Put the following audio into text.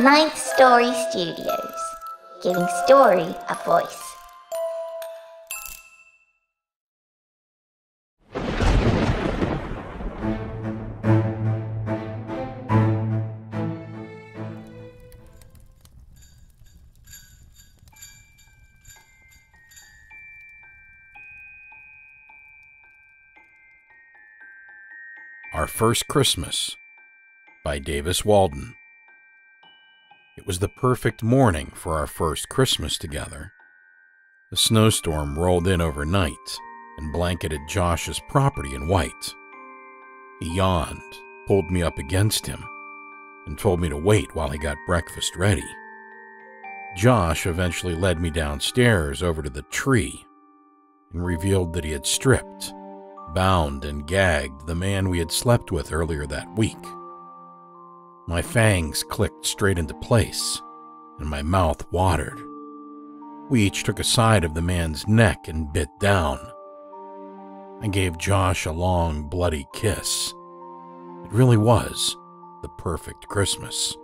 Ninth Story Studios, giving story a voice. Our First Christmas by Davis Walden. It was the perfect morning for our first Christmas together. The snowstorm rolled in overnight and blanketed Josh's property in white. He yawned, pulled me up against him, and told me to wait while he got breakfast ready. Josh eventually led me downstairs over to the tree and revealed that he had stripped bound and gagged the man we had slept with earlier that week. My fangs clicked straight into place, and my mouth watered. We each took a side of the man's neck and bit down. I gave Josh a long, bloody kiss. It really was the perfect Christmas.